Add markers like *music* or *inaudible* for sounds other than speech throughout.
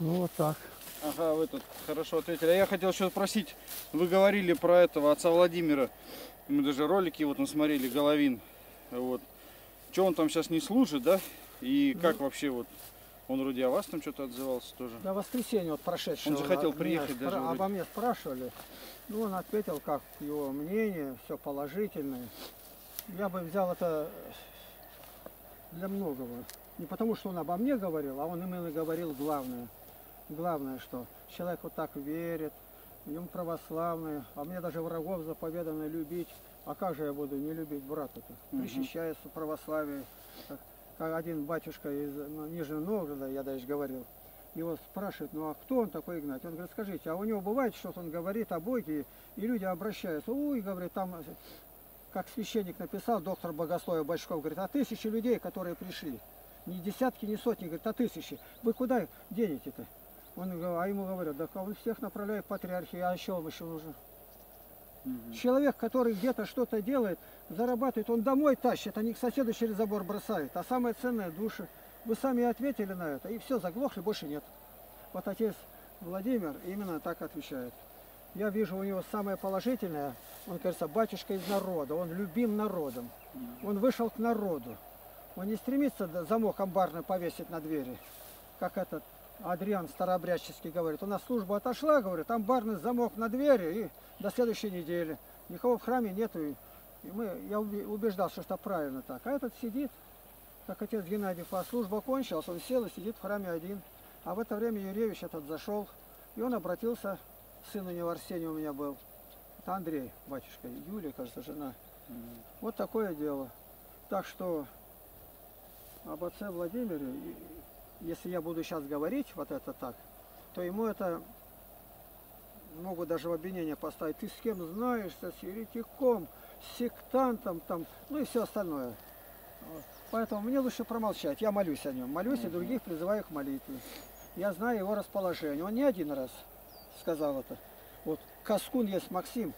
Ну вот так. Ага, вы тут хорошо ответили. А я хотел еще спросить, вы говорили про этого отца Владимира. Мы даже ролики вот насмотрели, Головин. Вот. Что он там сейчас не служит, да? И как вообще вот, он вроде о вас там что-то отзывался тоже. До воскресенья вот прошедшего. Он же хотел меня приехать спра- даже Обо мне спрашивали. Ну, он ответил, как его мнение, все положительное. Я бы взял это для многого. Не потому, что он обо мне говорил, а он именно говорил главное. Главное, что человек вот так верит, ему православный, а мне даже врагов заповедано любить. А как же я буду не любить брата-то? Мгм. Причащается православие. Как, один батюшка из ну, Нижнего Новгорода, я даже говорил, его спрашивают, ну а кто он такой Игнатий? Он говорит, скажите, а у него бывает что-то, он говорит о Боге, и люди обращаются, ой, говорит, там, как священник написал, доктор богословия Бачков, говорит, а тысячи людей, которые пришли, не десятки, не сотни, говорит, а тысячи, вы куда денете-то? Он, а ему говорят, да он всех направляет в патриархию, а еще вам еще нужно? Мгм. Человек, который где-то что-то делает, зарабатывает, он домой тащит, а не к соседу через забор бросает. А самое ценное – души. Вы сами ответили на это, и все, заглохли, больше нет. Вот отец Владимир именно так отвечает. Я вижу у него самое положительное, он, кажется, батюшка из народа, он любим народом. Он вышел к народу. Он не стремится замок амбарный повесить на двери, как этот Адриан Старообрядческий говорит. У нас служба отошла, говорит, амбарный замок на двери и до следующей недели. Никого в храме нету. И и мы, я уби- убеждал, что это правильно так. А этот сидит, как отец Геннадий, а служба кончилась, он сел и сидит в храме один. А в это время Юрьевич этот зашел, и он обратился, сын у него Арсений у меня был. Это Андрей, батюшка, Юлия, кажется, жена. Вот такое дело. Так что об отце Владимире, если я буду сейчас говорить вот это так, то ему это могут даже в обвинение поставить. Ты с кем знаешься, с еретиком, с сектантом, там, ну и все остальное. Вот. Поэтому мне лучше промолчать. Я молюсь о нем. Молюсь и других призываю к молитве. Я знаю его расположение. Он не один раз сказал это. Вот Каскун есть Максим,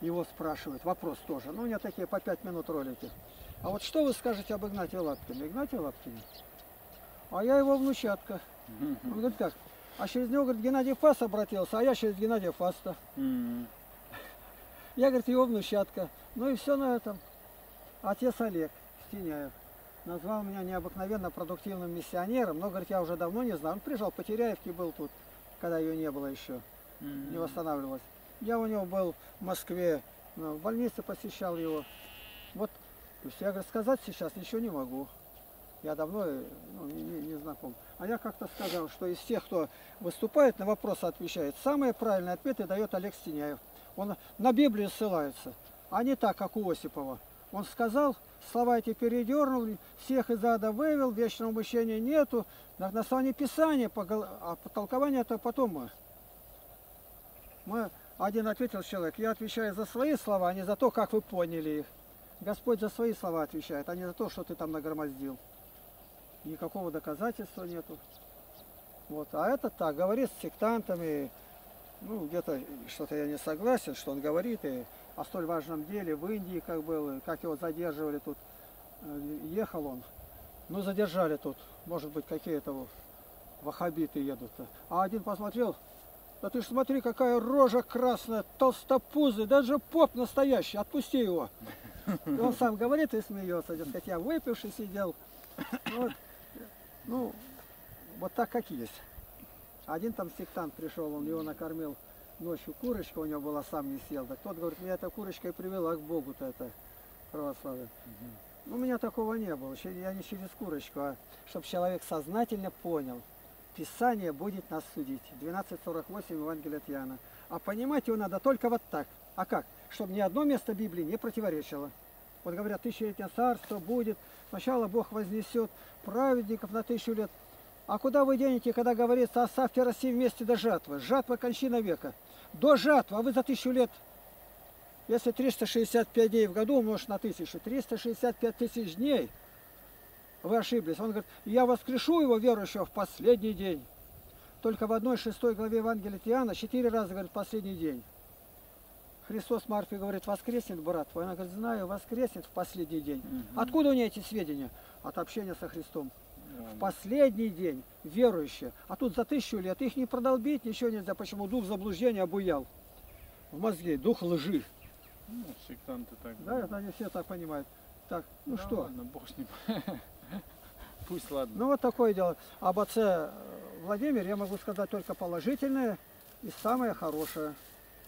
его спрашивают, вопрос тоже. Ну, у меня такие по пять минут ролики. А вот что вы скажете об Игнатии Лапкине? Игнатий Лапкине? А я его внучатка. Он говорит, как? А через него, говорит, Геннадий Фас обратился, а я через Геннадия Фаста. Я, говорит, его внучатка. Ну и все на этом. Отец Олег Стеняев назвал меня необыкновенно продуктивным миссионером, но, говорит, я уже давно не знаю. Он приезжал, по Теряевке был тут, когда ее не было еще, не восстанавливалась. Я у него был в Москве, в больнице посещал его. Вот, и всё. я, говорит, сказать сейчас ничего не могу. Я давно э, ну, не, не- знаком. А я как-то сказал, что из тех, кто выступает, на вопросы отвечает, самые правильные ответы дает Олег Стеняев. Он на Библию ссылается, а не так, как у Осипова. Он сказал, слова эти передернул, всех из ада вывел, вечного мучения нету. На основании Писания, а по это потом мы. Мы, один ответил человек, я отвечаю за свои слова, а не за то, как вы поняли их. Господь за свои слова отвечает, а не за то, что ты там нагромоздил. Никакого доказательства нету. Вот. А это так, говорит с сектантами, ну, где-то что-то я не согласен, что он говорит, и о столь важном деле в Индии, как был, как его задерживали тут, Э, ехал он, ну, задержали тут, может быть, какие-то вахабиты едут. А один посмотрел, да ты ж смотри, какая рожа красная, толстопузый, даже поп настоящий, отпусти его. И он сам говорит и смеется, дескать, я выпивший сидел. Вот. Ну, вот так как есть. Один там сектант пришел, он его накормил ночью курочка у него была, сам не съел. Так тот говорит, меня эта курочка и привела к Богу-то это православие. Ну, у меня такого не было. Я не через курочку, а чтобы человек сознательно понял. Писание будет нас судить. 12.48 Евангелие от Иоанна. А понимать его надо только вот так. А как? Чтобы ни одно место Библии не противоречило. Вот говорят, тысячелетнее царство будет. Сначала Бог вознесет праведников на тысячу лет. А куда вы денете, когда говорится, оставьте Россию вместе до жатвы? Жатва кончина века. До жатвы, а вы за тысячу лет если 365 дней в году умножить на тысячу, 365 тысяч дней, вы ошиблись. Он говорит, я воскрешу его верующего в последний день. Только в одной шестой главе Евангелия от Иоанна четыре раза говорит последний день. Христос Марфе говорит, воскреснет брат твой. Она говорит, знаю, воскреснет в последний день. Мгм. Откуда у нее эти сведения? От общения со Христом. в последний день верующие. А тут за тысячу лет их не продолбить, ничего нельзя. Почему дух заблуждения обуял в мозге, дух лжи. Ну, сектанты так. Да, это они все так понимают. Так, ну Да что? Ладно, бог с ним. *laughs* Пусть ладно. Ну вот такое дело. Об отце Владимире я могу сказать только положительное и самое хорошее.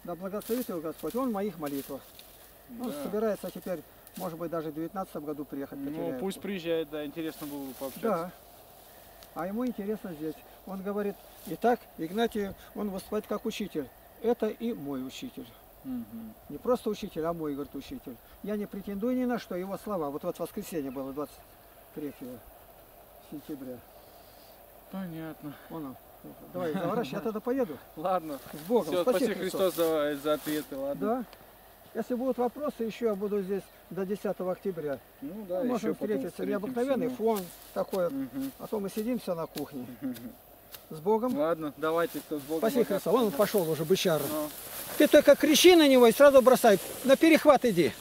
Да благословит его Господь. Он в моих молитвах. Он Да. собирается теперь, может быть, даже в 2019 году приехать. Ну, пусть приезжает, да, интересно было бы пообщаться. Да. А ему интересно здесь. Он говорит, итак, Игнатий, он выступает как учитель. Это и мой учитель. Мгм. Не просто учитель, а мой, говорит, учитель. Я не претендую ни на что, его слова. Вот вот воскресенье было 23 сентября. Понятно. Он, давай, заворачивай, я тогда поеду. Ладно. С Богом. Все, Спаси спасибо Христос за, за ответы, ладно. Да. Если будут вопросы, еще я буду здесь до 10 октября. Ну да, Ну, Можем еще встретиться. Необыкновенный ну. фон такой. Мгм. А то мы сидим все на кухне. С Богом. Ладно, давайте, кто с Богом. Спаси пока. Христа. Он пошел уже, бычара. Ну. Ты только кричи на него и сразу бросай. На перехват иди.